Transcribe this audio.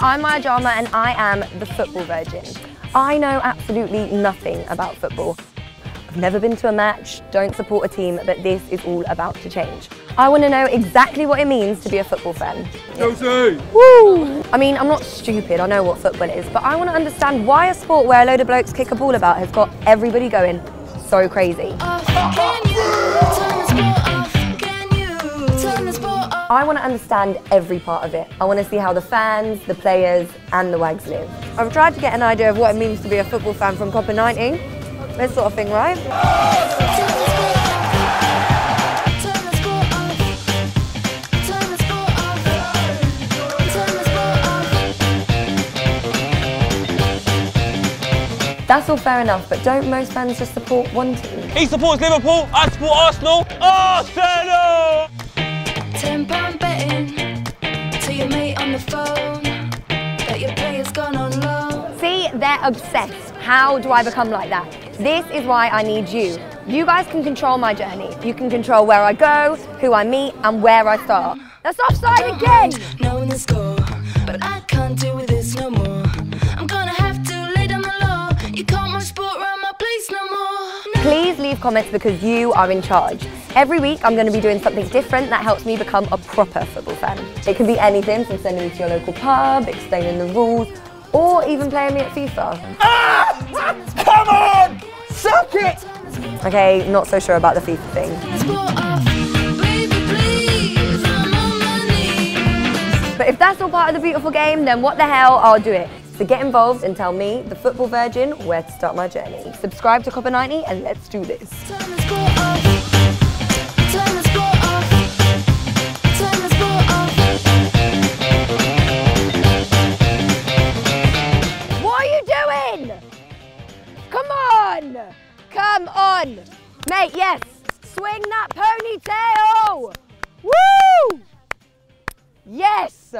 I'm Maya Jama and I am the football virgin. I know absolutely nothing about football. I've never been to a match, don't support a team, but this is all about to change. I want to know exactly what it means to be a football fan. Chelsea! Woo! I mean, I'm not stupid, I know what football is, but I want to understand why a sport where a load of blokes kick a ball about has got everybody going so crazy. Mm. I want to understand every part of it. I want to see how the fans, the players, and the wags live. I've tried to get an idea of what it means to be a football fan from Copa 90. This sort of thing, right? That's all fair enough, but don't most fans just support one team? He supports Liverpool, I support Arsenal. Arsenal! Ten pound betting to your mate on the phone that your player's gone on loan. See, they're obsessed. How do I become like that? This is why I need you. You guys can control my journey. You can control where I go, who I meet, and where I start. That's offside again! Knowing the score, but I can't deal with this no more. I'm gonna have to lay down the law. You can't watch sport around my place no more. Please leave comments because you are in charge. Every week I'm going to be doing something different that helps me become a proper football fan. It can be anything from sending me to your local pub, explaining the rules, or even playing me at FIFA. Ah! Come on! Suck it! Okay, not so sure about the FIFA thing. Sport off, baby, please. I'm on my knees. But if that's all part of the beautiful game, then what the hell, I'll do it. So get involved and tell me, the football virgin, where to start my journey. Subscribe to Copa 90 and let's do this. On! Come on! Mate, yes! Swing that ponytail! Woo! Yes!